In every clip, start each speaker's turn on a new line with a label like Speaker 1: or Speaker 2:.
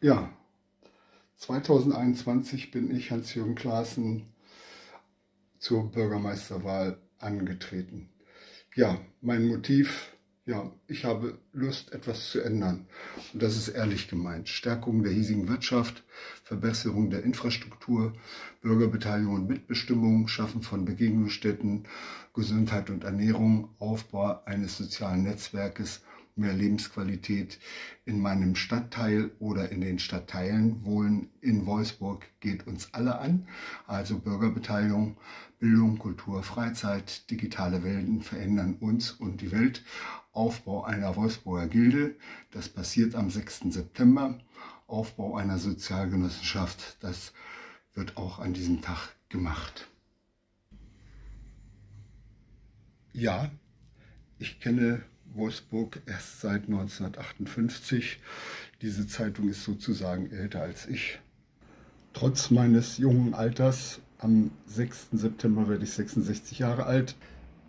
Speaker 1: Ja, 2021 bin ich, Hans-Jürgen Klaassen, zur Bürgermeisterwahl angetreten. Ja, mein Motiv, ja, ich habe Lust, etwas zu ändern. Und das ist ehrlich gemeint. Stärkung der hiesigen Wirtschaft, Verbesserung der Infrastruktur, Bürgerbeteiligung und Mitbestimmung, Schaffen von Begegnungsstätten, Gesundheit und Ernährung, Aufbau eines sozialen Netzwerkes mehr Lebensqualität in meinem Stadtteil oder in den Stadtteilen wohnen in Wolfsburg geht uns alle an. Also Bürgerbeteiligung, Bildung, Kultur, Freizeit, digitale Welten verändern uns und die Welt. Aufbau einer Wolfsburger Gilde, das passiert am 6. September. Aufbau einer Sozialgenossenschaft, das wird auch an diesem Tag gemacht. Ja, ich kenne Wolfsburg erst seit 1958. Diese Zeitung ist sozusagen älter als ich. Trotz meines jungen Alters, am 6. September werde ich 66 Jahre alt,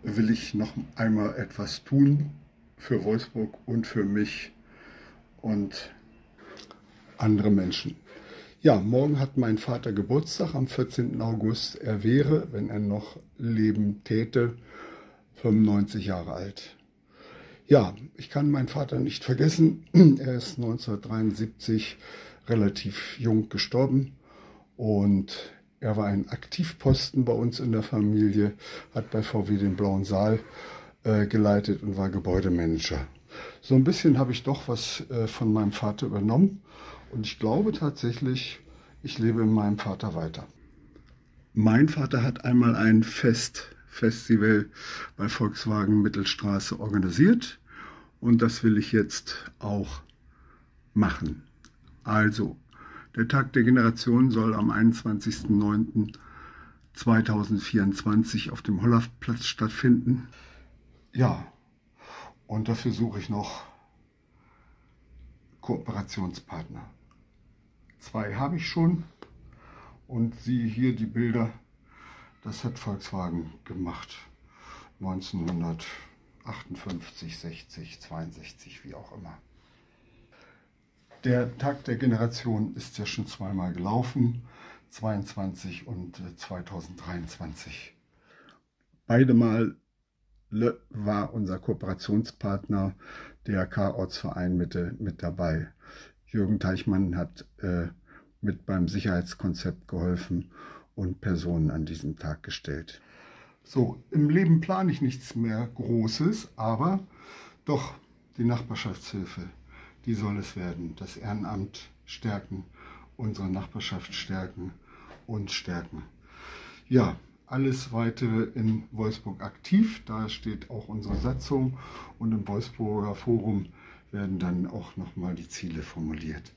Speaker 1: will ich noch einmal etwas tun für Wolfsburg und für mich und andere Menschen. Ja, morgen hat mein Vater Geburtstag am 14. August. Er wäre, wenn er noch leben täte, 95 Jahre alt. Ja, ich kann meinen Vater nicht vergessen. Er ist 1973 relativ jung gestorben und er war ein Aktivposten bei uns in der Familie, hat bei VW den Blauen Saal äh, geleitet und war Gebäudemanager. So ein bisschen habe ich doch was äh, von meinem Vater übernommen und ich glaube tatsächlich, ich lebe in meinem Vater weiter. Mein Vater hat einmal ein Fest Festival bei Volkswagen Mittelstraße organisiert und das will ich jetzt auch machen. Also, der Tag der Generation soll am 21.09.2024 auf dem Hollafplatz stattfinden. Ja, und dafür suche ich noch Kooperationspartner. Zwei habe ich schon und siehe hier die Bilder, das hat Volkswagen gemacht 1958, 60, 62, wie auch immer. Der Tag der Generation ist ja schon zweimal gelaufen, 22 und 2023. Äh, Beide Mal war unser Kooperationspartner DRK Ortsverein Mitte mit dabei. Jürgen Teichmann hat äh, mit beim Sicherheitskonzept geholfen und Personen an diesem Tag gestellt. So, im Leben plane ich nichts mehr Großes, aber doch die Nachbarschaftshilfe, die soll es werden. Das Ehrenamt stärken, unsere Nachbarschaft stärken und stärken. Ja, alles weitere in Wolfsburg aktiv. Da steht auch unsere Satzung und im Wolfsburger Forum werden dann auch nochmal die Ziele formuliert.